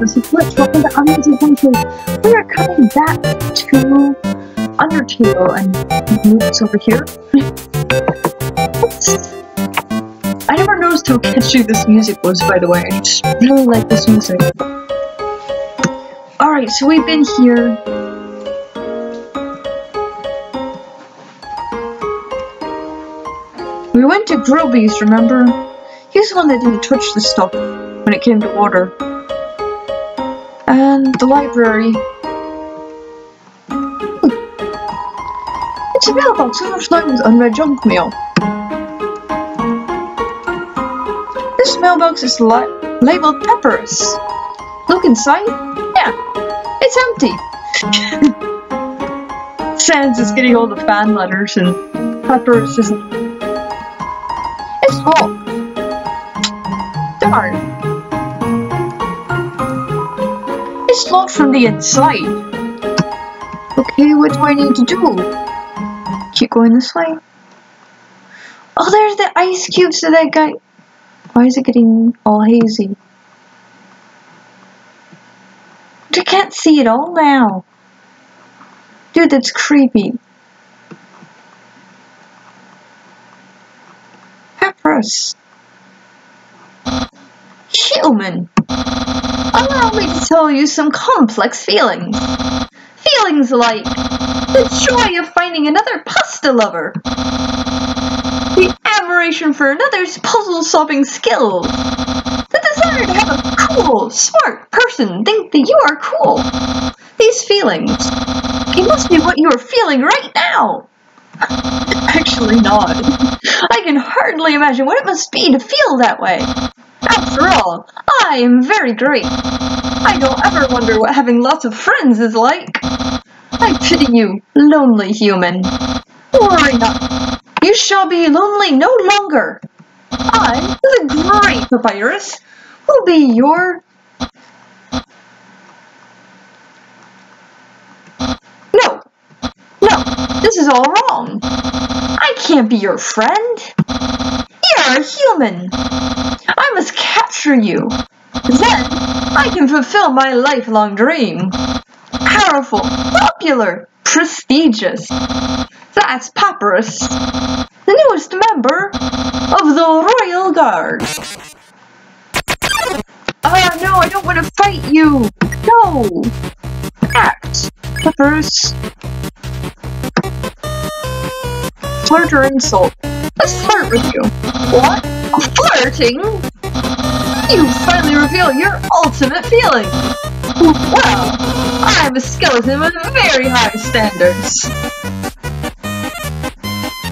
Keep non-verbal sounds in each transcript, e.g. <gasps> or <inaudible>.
a glitch. Welcome to Adventures. We are coming back to Undertale and moves over here. I never noticed how catchy this music was, by the way. I just really like this music. Alright, so we've been here. We went to Grillby's, remember? He's the one that didn't touch the stuff when it came to water. And the library. It's a mailbox overflowing with unread junk mail. This mailbox is li labeled Papyrus. Look inside. Yeah, it's empty. <laughs> Sans is getting all the fan letters and Papyrus isn't. It's full. Locked from the inside. Okay, what do I need to do? Keep going this way. Oh, there's the ice cubes that guy. Why is it getting all hazy? I can't see it all now. Dude, that's creepy. Papyrus. Human. Allow me to tell you some complex feelings. Feelings like the joy of finding another pasta lover, the admiration for another's puzzle-solving skills, the desire to have a cool, smart person think that you are cool. These feelings, it must be what you are feeling right now. Actually not. I can hardly imagine what it must be to feel that way. After all, I am very great. I don't ever wonder what having lots of friends is like. I pity you, lonely human. Worry not. You shall be lonely no longer. I, the great Papyrus, will be your... No. No, this is all wrong. I can't be your friend. You're a human. I must capture you. Then I can fulfill my lifelong dream. Powerful, popular, prestigious. That's Papyrus, the newest member of the Royal Guard. Oh no, I don't want to fight you! No! Act, Papyrus. Or insult? Let's flirt with you. What? Flirting? You finally reveal your ultimate feeling. Well, I'm a skeleton with very high standards. <laughs>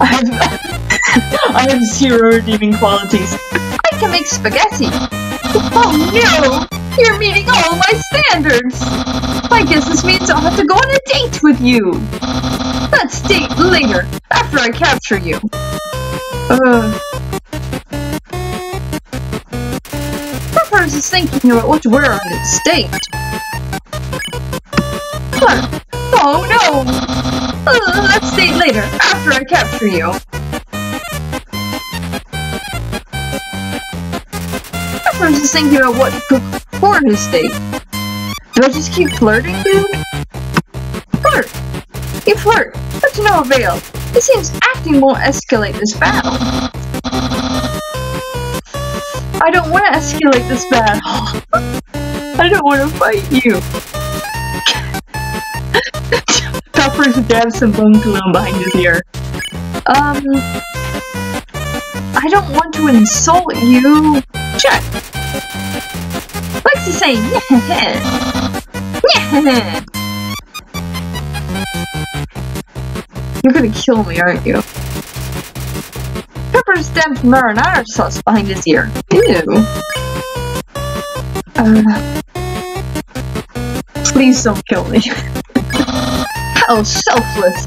I have, <laughs> I have zero redeeming qualities. I can make spaghetti. Oh no! You're meeting all my standards! I guess this means I'll have to go on a date with you! Let's date later, after I capture you. Uh... Papyrus is thinking about what to wear on its date. Huh. Oh no! Uh, let's date later, after I capture you. Papyrus is thinking about what to cook for his date. Do I just keep flirting, dude? You flirt, but to no avail. It seems acting won't escalate this battle. I don't want to escalate this battle. <gasps> I don't want to fight you. <laughs> Papyrus dabs some bone cologne behind his ear. Um, I don't want to insult you. Check. Likes to say <laughs> yeah, <laughs> yeah. You're gonna kill me, aren't you? Papyrus dabs marinara sauce behind his ear. Ew. Uh, please don't kill me. <laughs> How selfless!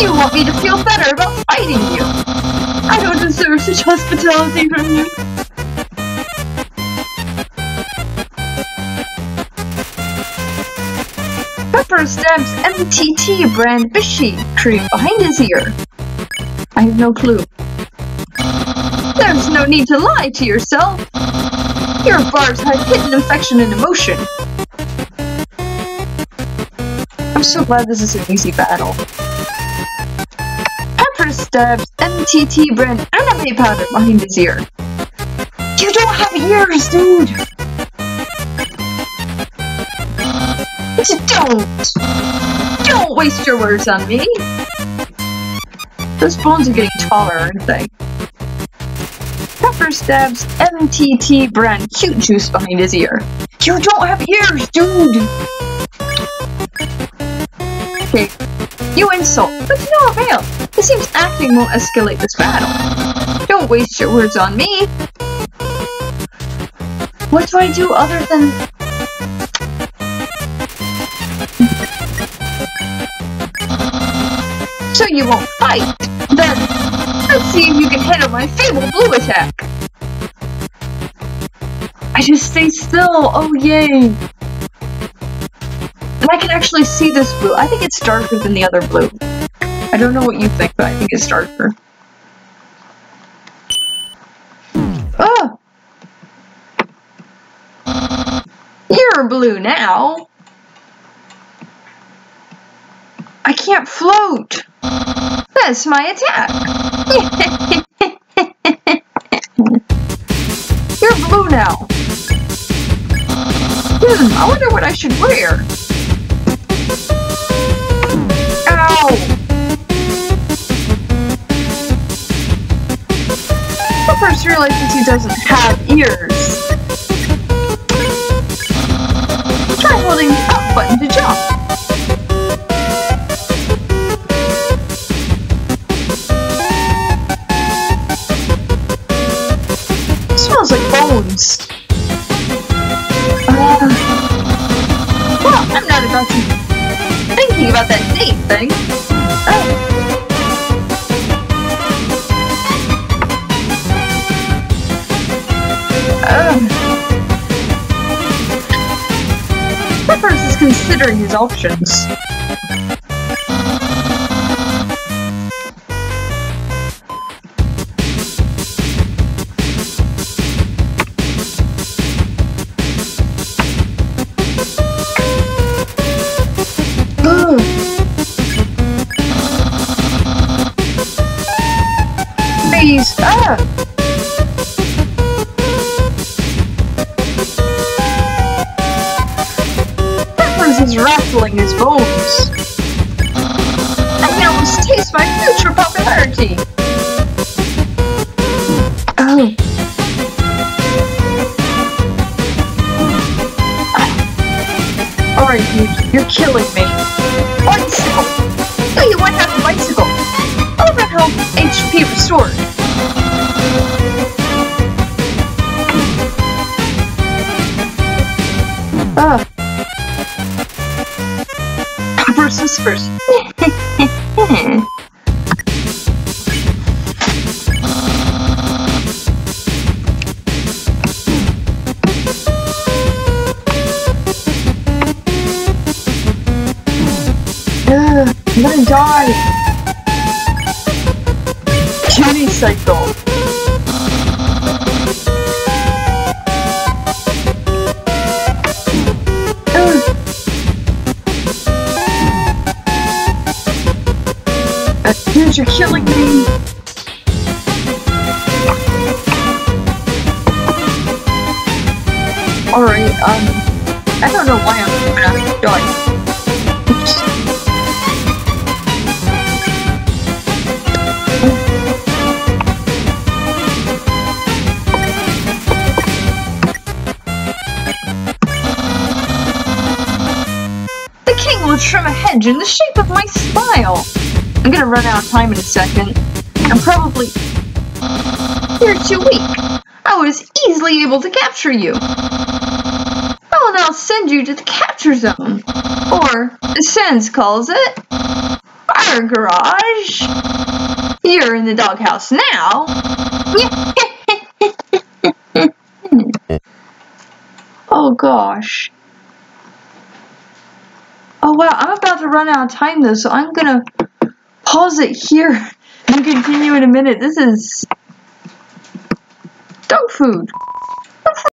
You want me to feel better about fighting you! I don't deserve such hospitality from you! Papyrus dabs MTT brand Bishie cream behind his ear. I have no clue. There's no need to lie to yourself. Your barbs have hidden affection and emotion. I'm so glad this is an easy battle. Papyrus dabs MTT brand anime powder behind his ear. You don't have ears, dude! Don't! Don't waste your words on me! Those bones are getting taller, aren't they? Papyrus dabs MTT brand cute juice behind his ear. You don't have ears, dude! Okay, you insult, but to no avail. It seems acting won't escalate this battle. Don't waste your words on me. What do I do other than... So you won't fight? Then, let's see if you can handle my Fable Blue attack! I just stay still! Oh yay! And I can actually see this blue. I think it's darker than the other blue. I don't know what you think, but I think it's darker. Oh! You're blue now! I can't float! That's my attack! <laughs> You're blue now! Hmm, I wonder what I should wear. Ow! I first realizes he doesn't have ears. Bones. Uh, well, I'm not about to thinking about that date thing. Oh. Papyrus is considering his options. Papyrus rattling his bones. I can almost taste my future popularity. Oh. Alright, dude, you're killing me. Gonna die! Cutie cycle! Uh, dude, you're killing me! Alright, um, I don't know why I'm in the shape of my smile. I'm gonna run out of time in a second. I'm probably... You're too weak. I was easily able to capture you. I will now send you to the capture zone. Or, Sans calls it, our garage. You're in the doghouse now. <laughs> oh gosh. Oh wow, I'm about to run out of time though, so I'm gonna pause it here and continue in a minute. This is dog food.